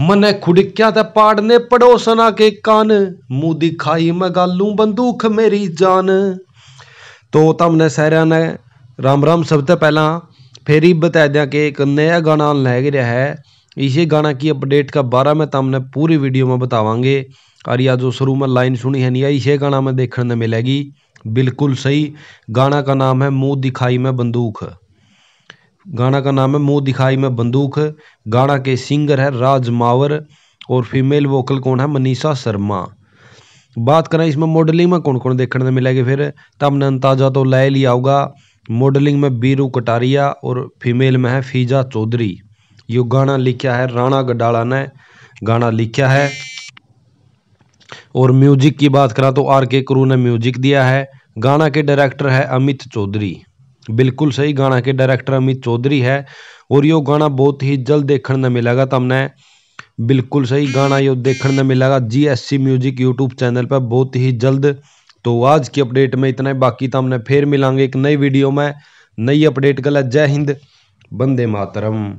मने खुड़क्या ते पाड़ने पड़ोसना के कान। मुँह दिखाई मैं गालू बंदूक मेरी जान। तो तमने सारा ने राम राम सबसे पहला फिर ही बता दिया कि एक नया गाना लग रहा है। इसी गाना की अपडेट का बारे में तमने पूरी वीडियो में बतावांगे। और या जो शुरू में लाइन सुनी है नहीं इसे गाना में देखने मिलेगी। बिल्कुल सही, गाना का नाम है मुँह दिखाई में बंदूक। गाना का नाम है मुँह दिखाई में बंदूक। गाना के सिंगर है राज मावर और फीमेल वोकल कौन है? मनीषा शर्मा। बात करें इसमें मॉडलिंग में कौन कौन देखने मिलेगी फिर। तब ने अंदाज़ा तो ले लिया होगा मॉडलिंग में बीरू कटारिया और फीमेल में है फीजा चौधरी। यो गाना लिखा है राणा गडाला ने। गाना लिखा है। और म्यूज़िक की बात करा तो आर के क्रू ने म्यूज़िक दिया है। गाना के डायरेक्टर है अमित चौधरी। बिल्कुल सही गाना के डायरेक्टर अमित चौधरी है, और यो गाना बहुत ही जल्द देखने में मिलेगा तमने। बिल्कुल सही गाना यो देखने में मिलेगा सी म्यूज़िक यूट्यूब चैनल पर बहुत ही जल्द। तो आज की अपडेट में इतना ही, बाकी तो हमने फिर मिलांगे एक नई वीडियो में। नई अपडेट कल जय हिंद बंदे मातरम।